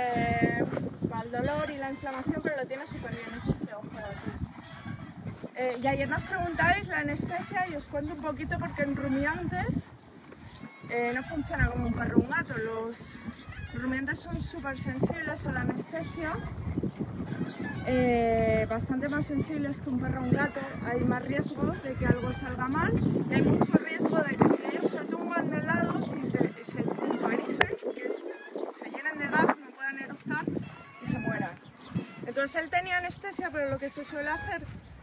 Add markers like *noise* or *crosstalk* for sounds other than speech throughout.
eh, para el dolor y la inflamación, pero lo tiene súper bien, es este. Eh, y ayer nos preguntáis la anestesia y os cuento un poquito porque en rumiantes eh, no funciona como un perro o un gato. Los rumiantes son súper sensibles a la anestesia, eh, bastante más sensibles que un perro o un gato. Hay más riesgo de que algo salga mal y hay mucho riesgo de que si ellos se tumban de lado, si te- se pulvericen, que es- se llenen de gas, no puedan eructar y se mueran. Entonces él tenía anestesia, pero lo que se suele hacer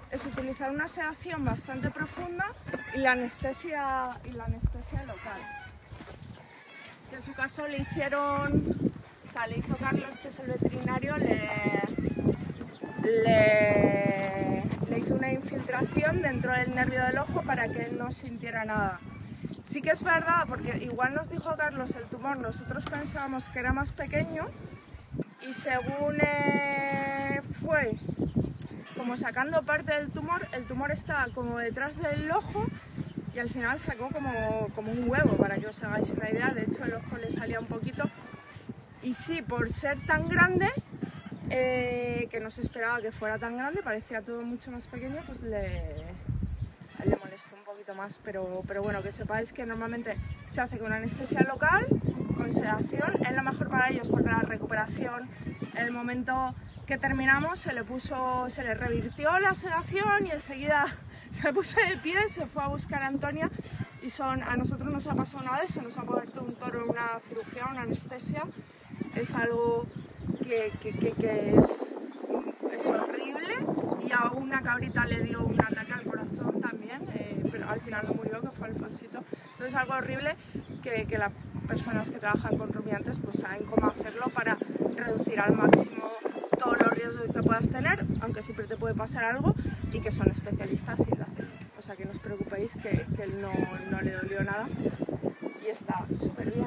es utilizar una sedación bastante profunda y la anestesia, y la anestesia local. En su caso le hicieron, o sea, le hizo Carlos, que es el veterinario, le, le, le hizo una infiltración dentro del nervio del ojo para que él no sintiera nada. Sí que es verdad, porque igual nos dijo Carlos el tumor, nosotros pensábamos que era más pequeño y según eh, fue como sacando parte del tumor, el tumor estaba como detrás del ojo y al final sacó como, como un huevo, para que os hagáis una idea. De hecho, el ojo le salía un poquito. Y sí, por ser tan grande, eh, que no se esperaba que fuera tan grande, parecía todo mucho más pequeño, pues le, le molestó un poquito más. Pero, pero bueno, que sepáis que normalmente se hace con anestesia local, con sedación. Es lo mejor para ellos porque la recuperación, en el momento que terminamos, se le puso, se le revirtió la sedación y enseguida *laughs* se puso de pie, se fue a buscar a Antonia y son, a nosotros nos ha pasado vez, se nos ha puesto un toro, una cirugía, una anestesia. Es algo que, que- es, es horrible y a una cabrita le dio un ataque al corazón también, eh, pero al final no murió, que fue Alfonsito. Entonces es algo horrible que, que las personas que trabajan con rumiantes pues saben cómo hacerlo para reducir al máximo todos los riesgos que puedas tener, aunque siempre te puede pasar algo, y que son especialistas y lo hacen. O sea que no os preocupéis que, él no le dolió nada y está súper bien.